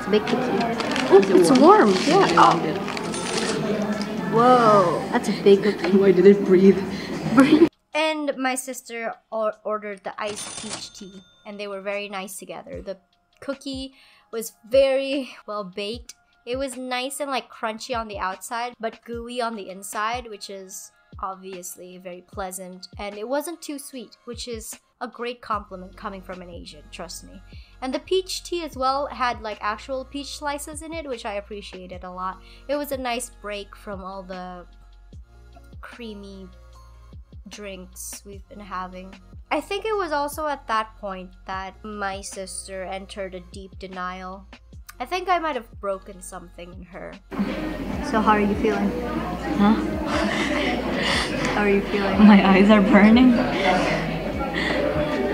a big cookie. Ooh, it's warm. Yeah. Oh. Whoa, that's a big cookie. Why did it breathe? and my sister or- ordered the iced peach tea, and they were very nice together. The cookie was very well baked. It was nice and like crunchy on the outside, but gooey on the inside, which is obviously very pleasant. And it wasn't too sweet, which is a great compliment coming from an Asian, trust me. And the peach tea as well had like actual peach slices in it, which I appreciated a lot. It was a nice break from all the creamy drinks we've been having. I think it was also at that point that my sister entered a deep denial. I think I might have broken something in her. So how are you feeling? Huh? How are you feeling? My eyes are burning.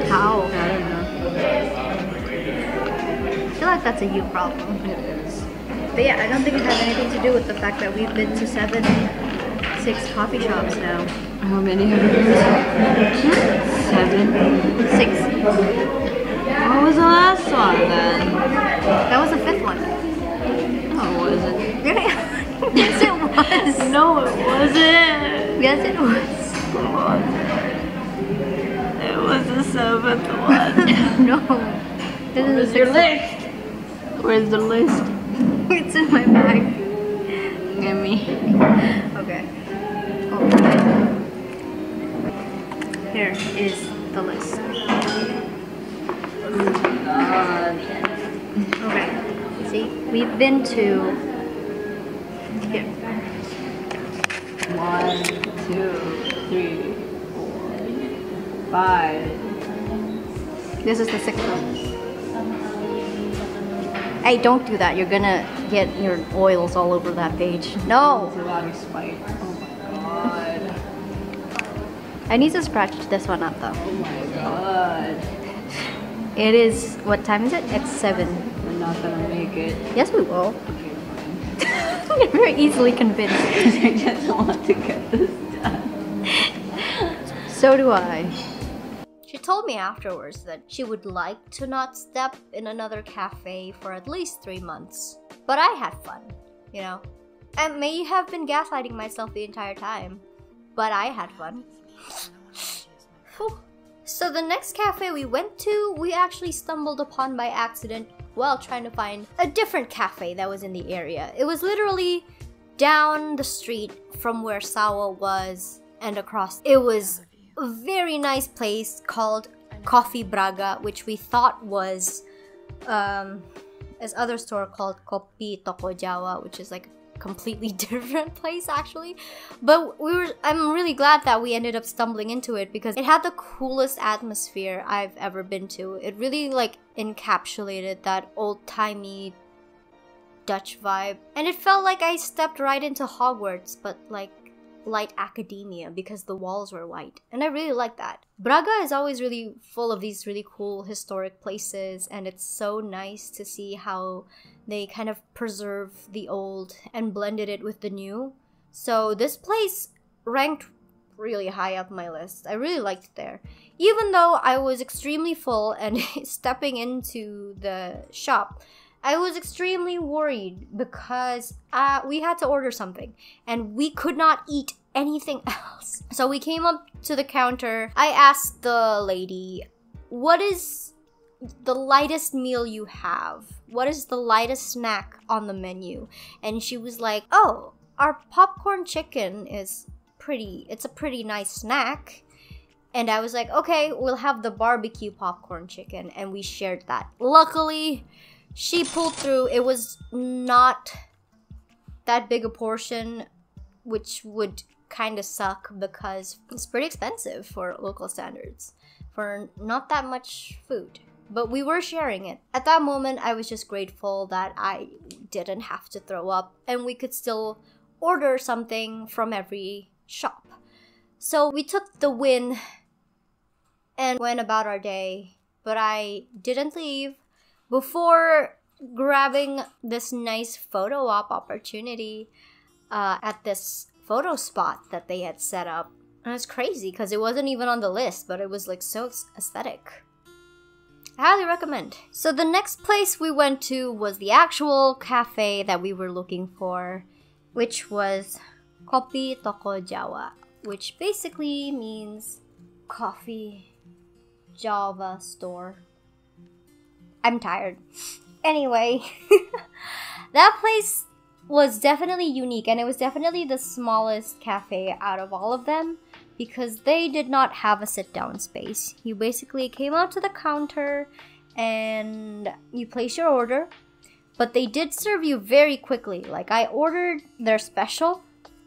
How? I don't know. I feel like that's a you problem. It is. But yeah, I don't think it has anything to do with the fact that we've been to seven, six coffee shops now. How many have you been to? Seven. Six. What was the last one then? That was the fifth one. No, it wasn't. [LAUGHS] yes, it was. [LAUGHS] No, it wasn't. Yes, it was. It was the seventh one. [LAUGHS] no. This is the your list? Where's the list? It's in my bag. Give me. Okay. Oh, Here is the list. Okay. See, we've been to here. One, two, three, four, five. This is the sixth one. Hey, don't do that. You're gonna get your oils all over that page. No! It's a lot of spite. Oh my god. I need to scratch this one up though. Oh my god. It is, what time is it? It's 7. We're not gonna make it. Yes, we will. Okay, [LAUGHS] fine. You're very easily convinced. [LAUGHS] I just want to get this done. So do I. She told me afterwards that she would like to not step in another cafe for at least three months. But I had fun, you know. I may have been gaslighting myself the entire time, but I had fun. So the next cafe we went to, we actually stumbled upon by accident while trying to find a different cafe that was in the area. It was literally down the street from where Sawo was and across. It was a very nice place called Koffie Braga, which we thought was um, other store called Kopi Toko Djawa, which is like completely [LAUGHS] different place actually. But we were I'm really glad that we ended up stumbling into it because it had the coolest atmosphere I've ever been to. It really like encapsulated that old-timey Dutch vibe. And it felt like I stepped right into Hogwarts, but like light academia because the walls were white. And I really like that. Braga is always really full of these really cool historic places, and it's so nice to see how they kind of preserve the old and blended it with the new. So this place ranked really high up my list. I really liked it there. Even though I was extremely full and [LAUGHS] stepping into the shop, I was extremely worried because uh, we had to order something and we could not eat anything [LAUGHS] else. So we came up to the counter. I asked the lady, What is the lightest meal you have? What is the lightest snack on the menu? And she was like, Oh, our popcorn chicken is pretty, it's a pretty nice snack. And I was like, okay, we'll have the barbecue popcorn chicken. And we shared that. Luckily, she pulled through. It was not that big a portion, which would kind of suck because it's pretty expensive for local standards for not that much food. But we were sharing it. At that moment, I was just grateful that I didn't have to throw up and we could still order something from every shop. So we took the win and went about our day, but I didn't leave before grabbing this nice photo op opportunity uh, at this photo spot that they had set up. And it's crazy because it wasn't even on the list, but it was like so aesthetic. I highly recommend. So the next place we went to was the actual cafe that we were looking for, which was Kopi Toko Djawa, which basically means coffee Java store. I'm tired. Anyway, [LAUGHS] that place was definitely unique and it was definitely the smallest cafe out of all of them because they did not have a sit down space. You basically came out to the counter and you place your order, but they did serve you very quickly. Like I ordered their special,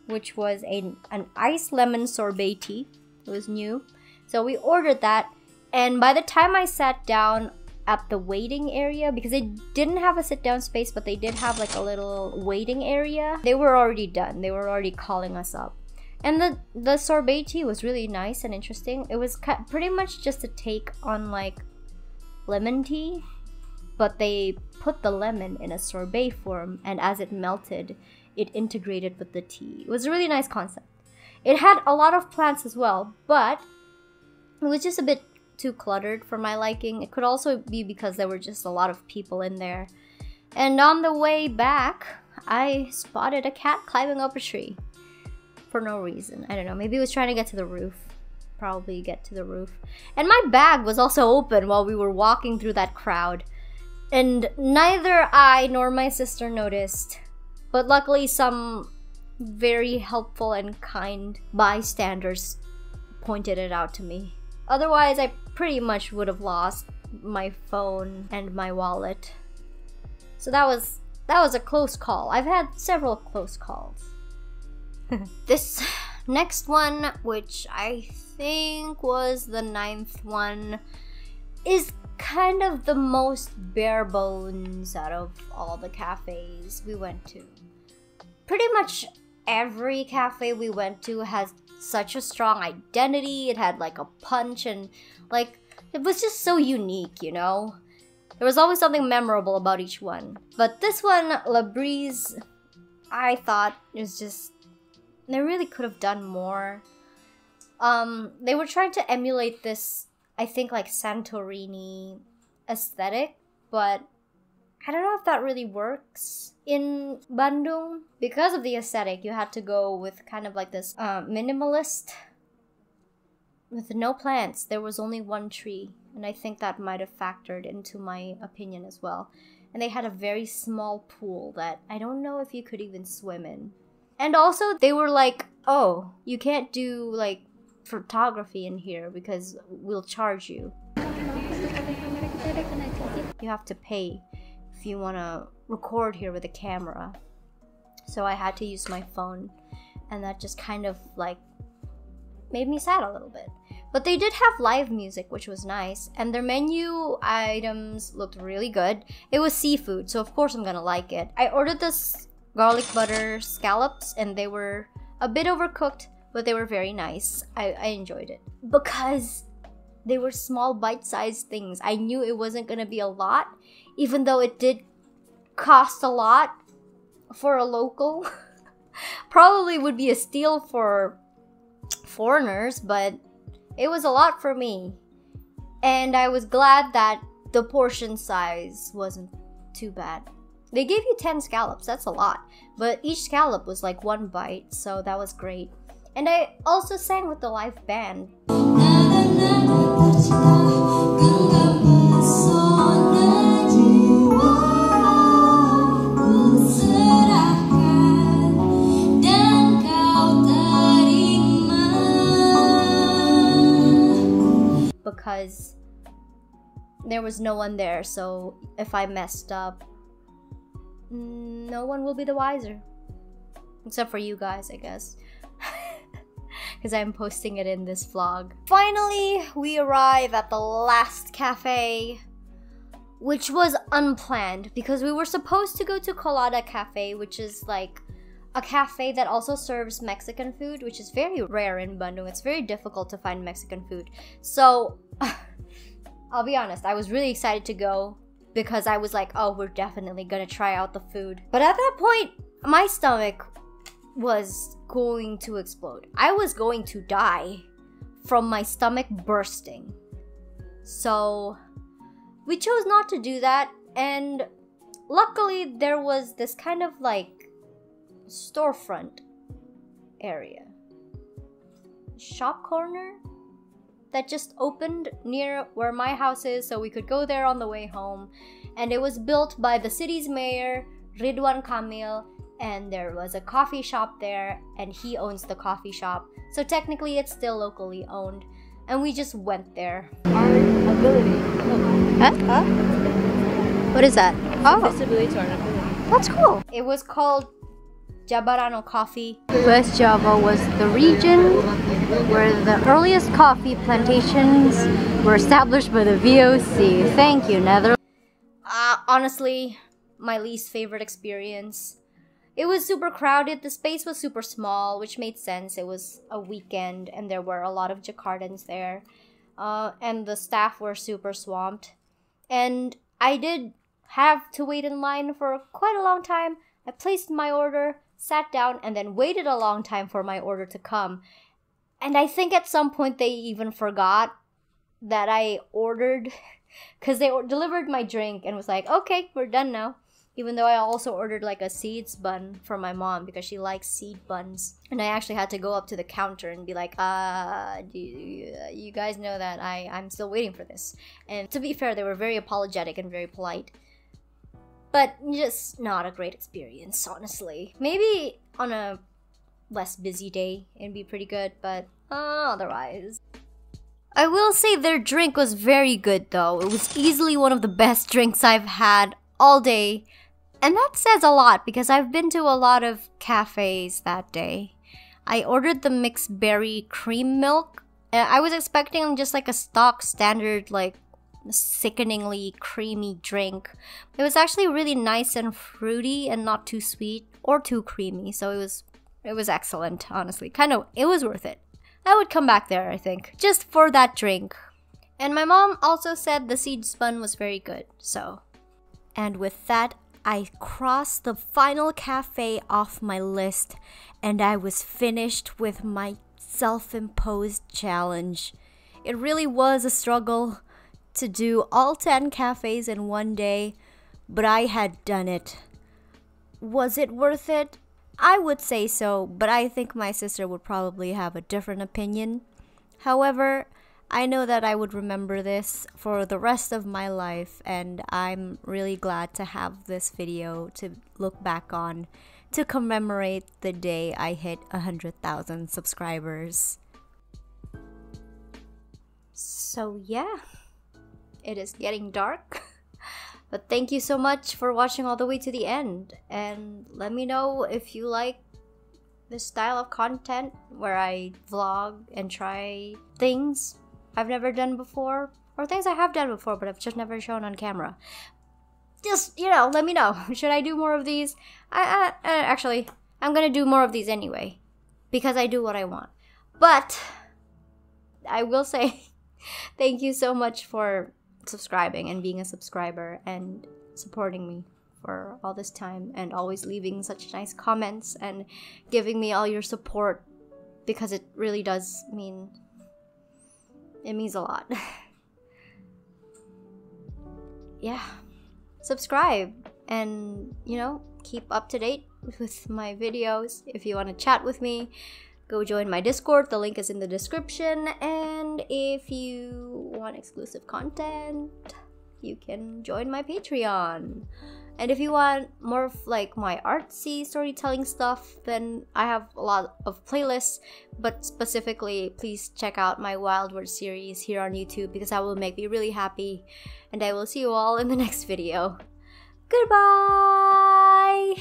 which was a, an iced lemon sorbet tea. It was new. So we ordered that and by the time I sat down, at the waiting area because they didn't have a sit down space but they did have like a little waiting area. They were already done. They were already calling us up. And the the sorbet tea was really nice and interesting. It was pretty much just a take on like lemon tea but they put the lemon in a sorbet form and as it melted it integrated with the tea. It was a really nice concept. It had a lot of plants as well but it was just a bit too cluttered for my liking. It could also be because there were just a lot of people in there. And on the way back, I spotted a cat climbing up a tree. For no reason. I don't know. Maybe it was trying to get to the roof. Probably get to the roof. And my bag was also open while we were walking through that crowd. And neither I nor my sister noticed. But luckily, some very helpful and kind bystanders pointed it out to me. Otherwise, I pretty much would have lost my phone and my wallet. So that was that was a close call. I've had several close calls. [LAUGHS] this next one, which I think was the ninth one, is kind of the most bare bones out of all the cafes we went to. Pretty much every cafe we went to has such a strong identity. It had like a punch and like it was just so unique, you know? There was always something memorable about each one. But this one, La Breeze, I thought was just they really could have done more. Um, they were trying to emulate this, I think, like Santorini aesthetic, but I don't know if that really works in Bandung. Because of the aesthetic, you had to go with kind of like this uh, minimalist with no plants. There was only one tree, and I think that might have factored into my opinion as well. And they had a very small pool that I don't know if you could even swim in. And also, they were like, oh, you can't do like photography in here because we'll charge you. you have to pay if you want to record here with a camera. So I had to use my phone, and that just kind of like made me sad a little bit. But they did have live music, which was nice, and their menu items looked really good. It was seafood, so of course I'm gonna like it. I ordered this garlic butter scallops, and they were a bit overcooked, but they were very nice. I, I enjoyed it because they were small bite-sized things. I knew it wasn't gonna be a lot, even though it did cost a lot for a local. [LAUGHS] Probably would be a steal for foreigners, but it was a lot for me. And I was glad that the portion size wasn't too bad. They gave you 10 scallops, that's a lot. But each scallop was like one bite, so that was great. And I also sang with the live band. Because there was no one there, so if I messed up, no one will be the wiser. Except for you guys, I guess. [LAUGHS] Because I'm posting it in this vlog. Finally, we arrive at the last cafe. Which was unplanned because we were supposed to go to Colada Cafe, which is like a cafe that also serves Mexican food, which is very rare in Bandung. It's very difficult to find Mexican food. So, [LAUGHS] I'll be honest, I was really excited to go because I was like, oh, we're definitely gonna try out the food. But at that point, my stomach was going to explode. I was going to die from my stomach bursting. So, we chose not to do that, and luckily, there was this kind of like storefront area, shop corner that just opened near where my house is, so we could go there on the way home. And it was built by the city's mayor, Ridwan Kamil, and there was a coffee shop there, and he owns the coffee shop. So technically, it's still locally owned. And we just went there. Our ability. Huh? Huh? What is that? Oh, to our ability. that's cool. It was called Jabarano Coffee. West Java was the region where the earliest coffee plantations were established by the VOC. Thank you, Netherlands. Uh, honestly, my least favorite experience. It was super crowded. The space was super small, which made sense. It was a weekend, and there were a lot of Jakartans there. Uh, and the staff were super swamped. And I did have to wait in line for quite a long time. I placed my order, sat down, and then waited a long time for my order to come. And I think at some point they even forgot that I ordered [LAUGHS] because they delivered my drink and was like, okay, we're done now. Even though I also ordered like a seeds bun for my mom because she likes seed buns. And I actually had to go up to the counter and be like, uh, you, you guys know that I, I'm still waiting for this. And to be fair, they were very apologetic and very polite. But just not a great experience, honestly. Maybe on a less busy day, it'd be pretty good, but uh, otherwise. I will say their drink was very good though. It was easily one of the best [LAUGHS] drinks I've had all day. And that says a lot because I've been to a lot of cafes that day. I ordered the mixed berry cream milk. Uh, I was expecting just like a stock standard, like sickeningly creamy drink. It was actually really nice and fruity and not too sweet or too creamy. So it was it was excellent, honestly. Kind of it was worth it. I would come back there, I think, just for that drink. And my mom also said the seed spun was very good. So, and with that, I crossed the final cafe off my list and I was finished with my self-imposed challenge. It really was a struggle to do all 10 cafes in one day, but I had done it. Was it worth it? I would say so, but I think my sister would probably have a different opinion. However, I know that I would remember this for the rest of my life, and I'm really glad to have this video to look back on to commemorate the day I hit 100,000 subscribers. So, yeah, it is getting dark. [LAUGHS] But thank you so much for watching all the way to the end. And let me know if you like this style of content where I vlog and try things I've never done before or things I have done before but I've just never shown on camera. Just, you know, let me know. [LAUGHS] Should I do more of these? I, I, I actually, I'm gonna do more of these anyway because I do what I want. But I will say [LAUGHS] thank you so much for subscribing and being a subscriber and supporting me for all this time and always leaving such nice comments and giving me all your support because it really does mean it means a lot. [LAUGHS] yeah. Subscribe and, you know, keep up to date with my videos. If you want to chat with me, go join my Discord. The link is in the description. And if you want exclusive content, you can join my Patreon. And if you want more of like my artsy storytelling stuff, then I have a lot of playlists. But specifically, please check out my Wild Word series here on YouTube because that will make me really happy. And I will see you all in the [LAUGHS] next video. Goodbye!